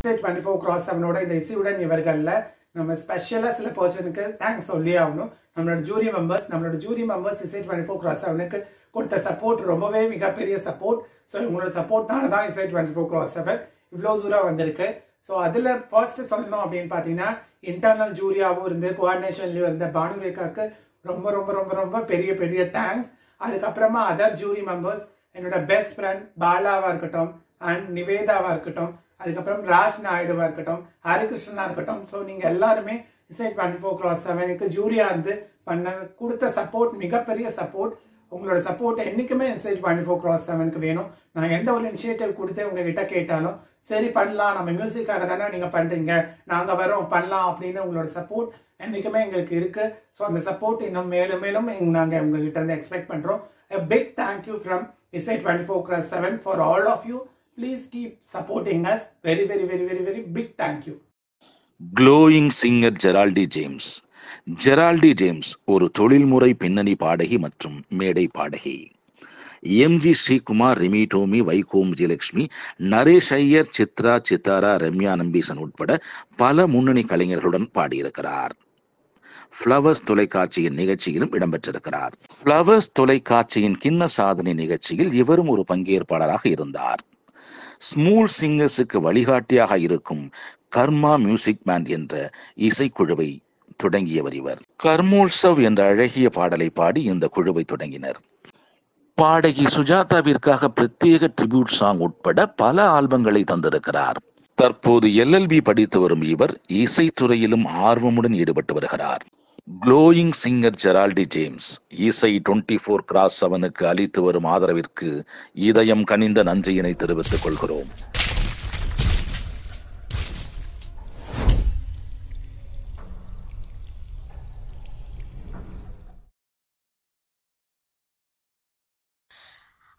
Twenty four cross செவனோட இந்த இசையுடன் இவர்களில் நம்ம ஸ்பெஷலாக சில பர்சனுக்கு தேங்க்ஸ் சொல்லி ஆகணும். நம்மளோட ஜூரி மெம்பர்ஸ் நம்மளோட jury members Isai twenty four cross செவனுக்கு கொடுத்த சப்போர்ட் ரொம்பவே மிகப்பெரிய சப்போர்ட் ஸோ உங்களோட சப்போர்ட்னால தான் இசை டுவெண்ட்டி ஃபோர் கிராஸ் செவன் இவ்வளோ தூரம் வந்திருக்கு. ஸோ அதில் ஃபர்ஸ்ட் சொல்லணும் அப்படின்னு பார்த்தீங்கன்னா இன்டர்னல் ஜூரியாவும் இருந்து கோஆர்டினேஷன்லயும் இருந்த பானுரேகாக்கு ரொம்ப ரொம்ப ரொம்ப ரொம்ப பெரிய பெரிய தேங்க்ஸ் அதுக்கப்புறமா அதர் ஜூரி மெம்பர்ஸ் என்னோட பெஸ்ட் ஃப்ரெண்ட் பாலாவாக இருக்கட்டும் அண்ட் நிவேதாவாக இருக்கட்டும் அதுக்கப்புறம் ராஜ் நாயுடுவா இருக்கட்டும் ஹரிகிருஷ்ணனா இருக்கட்டும். ஸோ நீங்க எல்லாருமே இசை டுவெண்ட்டி ஃபோர் கிராஸ் செவனுக்கு ஜூரியா இருந்து பண்ண கொடுத்த சப்போர்ட் மிகப்பெரிய சப்போர்ட் உங்களோட சப்போர்ட் என்றைக்குமே இசை டுவெண்ட்டி ஃபோர் கிராஸ் செவனுக்கு வேணும். நான் எந்த ஒரு இனிஷியேட்டிவ் கொடுத்து உங்ககிட்ட கேட்டாலும் சரி பண்ணலாம். நம்ம மியூசிக்காக தானே நீங்க பண்றீங்க. நாங்க வரோம் பண்ணலாம் அப்படின்னு உங்களோட சப்போர்ட் என்றைக்குமே எங்களுக்கு இருக்கு. ஸோ அந்த சப்போர்ட் இன்னும் மேலும் மேலும் நாங்கள் நாங்க உங்ககிட்ட இருந்து எக்ஸ்பெக்ட் பண்றோம். Big thank you from Isai twenty four cross seven for all of you please keep supporting us very very very very very big thank you glowing singer Geraldi James Geraldi James ஒரு தொழில்முறை பின்னணி பாடகி மற்றும் மேடை பாடகி. MG Sreekumar Rimi Tomy Vaikom Vijayalakshmi Naresh Iyer Chitra Sithara Ramya Nambeesan உட்பட பல முன்னணி கலைஞர்களுடன் பாடியிருக்கிறார். ஃப்ளவர்ஸ் தொலைக்காட்சியின் நிகழ்ச்சியிலும் இடம்பெற்றிருக்கிறார். ஃப்ளவர்ஸ் தொலைக்காட்சியின் கிண்ண சாதனை நிகழ்ச்சியில் இவரும் ஒரு பங்கேற்பாளராக இருந்தார். ஸ்மூல் சிங்கர்ஸுக்கு வழிகாட்டியாக இருக்கும் கர்மா மியூசிக் பேண்ட் என்ற இசைக்குழுவை தொடங்கியவர் இவர். கர்மோல்சவ் என்ற அழகிய பாடலை பாடி இந்த குழுவை தொடங்கினர். பாடகி சுஜாதாவிற்காக பிரத்யேக ட்ரிபியூட் சாங் உட்பட பல ஆல்பங்களை தந்திருக்கிறார். தற்போது எல்எல்பி படித்து வரும் இவர் இசைத்துறையிலும் ஆர்வமுடன் ஈடுபட்டு வருகிறார். Glowing singer Geraldi James Isai twenty four cross செவனுக்கு அளித்து வரும் ஆதரவிற்கு இதயம் கனிந்த நன்றியினை தெரிவித்துக் கொள்கிறோம்.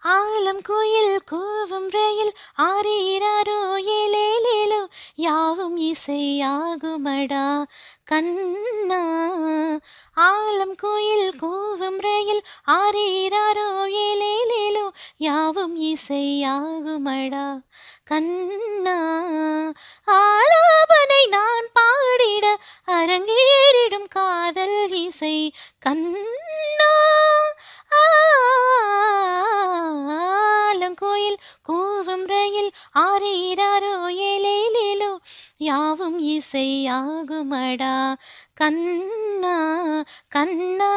ஆலம் குயில் கூவும் ரயில் ஆறீரோ ஏலேலேலோ யாவும் இசையாகுமடா கண்ணா. ஆலம் குயில் கூவும் ரயில் ஆறீரோ ஏலேலேலோ யாவும் இசையாகுமடா கண்ணா. ஆலாபனை நான் பா கூவும் ரயில் ஆறீராரோ ஏலேலேலோ யாவும் இசையாகுமடா? கண்ணா கண்ணா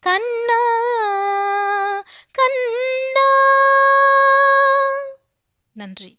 கண்ணா கண்ணா. நன்றி.